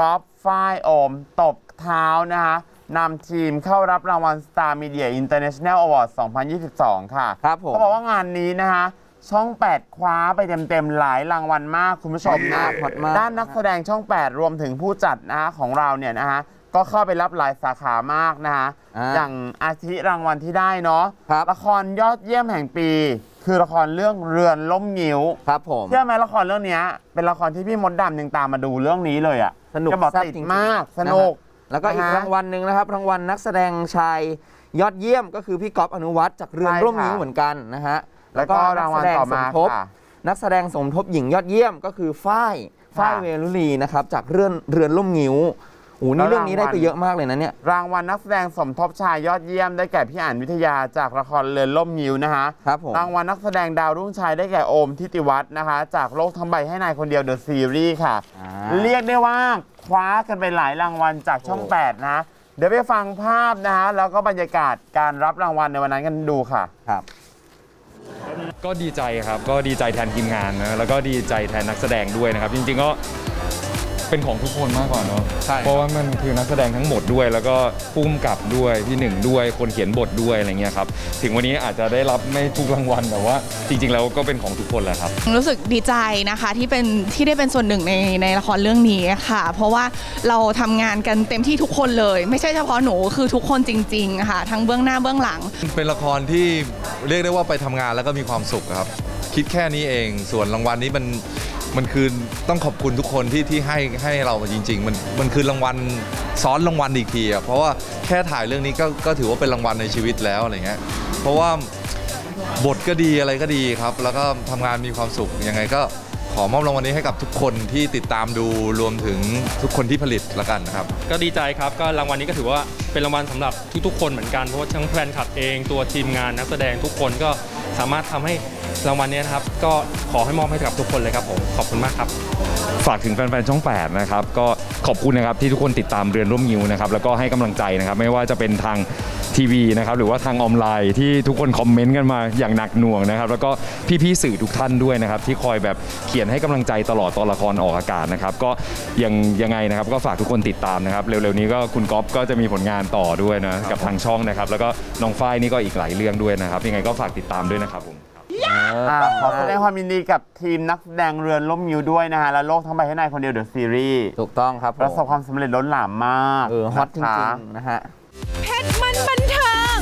กอล์ฟฝ้ายโอม ตบเท้านะคะนำทีมเข้ารับรางวัล Star Media International Award 2022 ค่ะครับผม เขาบอกว่างานนี้นะคะช่อง 8 คว้าไปเต็มๆ หลายรางวัลมากคุณผู้ชมนะฮอตมาก ด้านนักแสดงช่อง 8 รวมถึงผู้จัดนะฮะของเราเนี่ยนะฮะก็เข้าไปรับหลายสาขามากนะฮะอ่า อย่างอาทิรางวัลที่ได้เนาะครับละครยอดเยี่ยมแห่งปี คือละครเรื่องเรือนล่มงิ้วครับผม เชื่อไหมละครเรื่องเนี้ยเป็นละครที่พี่มดดำยังตามมาดูเรื่องนี้เลยอะสนุกจะบอกแซ่บติดจริงๆมาก สนุกะฮะแล้วก็อีกนะฮะรางวัลหนึ่งนะครับรางวัลนักแสดงชายยอดเยี่ยมก็คือพี่ก๊อฟอนุวัฒน์จากเรือนใช่ร่มค่ะนิ้วเหมือนกันนะฮะแล้วก็รางวัลต่อมานักแสดงสมทบ ค่ะ นักแสดงสมทบหญิงยอดเยี่ยมก็คือฝ้ายฝ้ายค่ะ เวลุลีนะครับจากเรือนเรือนร่มงิ้ว โอ้โหนี่แล้วเรื่องนี้ได้รางวัไปลเยอะมากเลยนะเนี่ยรางวัลนักแสดงสมทบชายยอดเยี่ยมได้แก่พี่อ่านวิทยาจากละครเรือนล่มงิ้วนะคะครับผมรางวัลนักแสดงดาวรุ่งชายได้แก่โอมทิติวัฒน์นะคะ จากโลกทั้งใบให้นายคนเดียวเดอะซีรีส์ค่ะอ่าเรียกได้ว่าคว้ากันไปหลายรางวัลจากช่องโอ้8นะเดี๋ยวไปฟังภาพนะฮะแล้วก็บรรยากาศการรับรางวัลในวันนั้นกันดูค่ะครับก็ดีใจครับ ก็ดีใจแทนทีมงานนะแล้วก็ดีใจแทนนักแสดงด้วยนะครับ จริงๆก็ เป็นของทุกคนมากกว่าเนอะใช่ครับ เพราะว่ามันคือนักแสดงทั้งหมดด้วย แล้วก็พุ่มกับด้วยพี่หนึ่งด้วยคนเขียนบทด้วยอะไรเงี้ยครับถึงวันนี้อาจจะได้รับไม่ทุกรางวัลแต่ว่า จริง ๆ แล้วก็เป็นของทุกคนแหละครับ รู้สึกดีใจนะคะที่เป็นที่ได้เป็นส่วนหนึ่งในในละครเรื่องนี้ค่ะ เพราะว่าเราทำงานกันเต็มที่ทุกคนเลย ไม่ใช่เฉพาะหนูคือทุกคนจริงๆค่ะ ทั้งเบื้องหน้าเบื้องหลัง เป็นละครที่เรียกได้ว่าไปทำงานแล้วก็มีความสุขครับ คิดแค่นี้เอง ส่วนรางวัลนี้มัน มันคือต้องขอบคุณทุกคนที่ที่ให้ให้เราจริง ๆ มันมันคือรางวัลซ้อนรางวัลอีกทีอะเพราะว่าแค่ถ่ายเรื่องนี้ก็ก็ถือว่าเป็นรางวัลในชีวิตแล้วอะไรเงี้ยเพราะว่าบทก็ดีอะไรก็ดีครับ แล้วก็ทำงานมีความสุขยังไงก็ขอมอบรางวัลนี้ให้กับทุกคนที่ติดตามดูรวมถึงทุกคนที่ผลิตละกันนะครับ ก็ดีใจครับก็รางวัลนี้ก็ถือว่าเป็นรางวัลสำหรับทุกๆ คนเหมือนกันเพราะว่าทั้งแฟนคลับเองตัวทีมงานนักแสดงทุกคนก็สามารถทำให้ รางวัลนี้นะครับ ก็ขอให้มอบให้กับทุกคนเลยครับผมขอบคุณมากครับ ฝากถึงแฟนๆช่อง 8 นะครับ ก็ขอบคุณนะครับที่ทุกคนติดตามเรือนร่วมงิวนะครับ แล้วก็ให้กำลังใจนะครับ ไม่ว่าจะเป็นทางทีวีนะครับหรือว่าทางออนไลน์ที่ทุกคนคอมเมนต์กันมาอย่างหนักหน่วงนะครับ แล้วก็พี่ๆสื่อทุกท่านด้วยนะครับ ที่คอยแบบเขียนให้กำลังใจตลอดตอนละครออกอากาศนะครับ ก็ยังยังไงนะครับ ก็ฝากทุกคนติดตามนะครับ เร็วๆนี้ก็คุณก๊อฟก็จะมีผลงานต่อด้วยนะกับทางช่องนะครับ แล้วก็น้องฝ้ายนี่ก็อีกหลายเรื่องด้วยนะครับ ยังไงก็ฝากติดตามด้วยนะครับ อ่าขอแสดงความยินดีกับทีมนักแสดงเรือนล่มงิ้วด้วยนะฮะ และโลกทั้งใบให้นายคนเดียวเดอะซีรีส์ถูกต้องครับผมประสบความสำเร็จล้นหลามมากเออฮอตจนะริคะงๆนะฮะ เพชรมันบันเทิง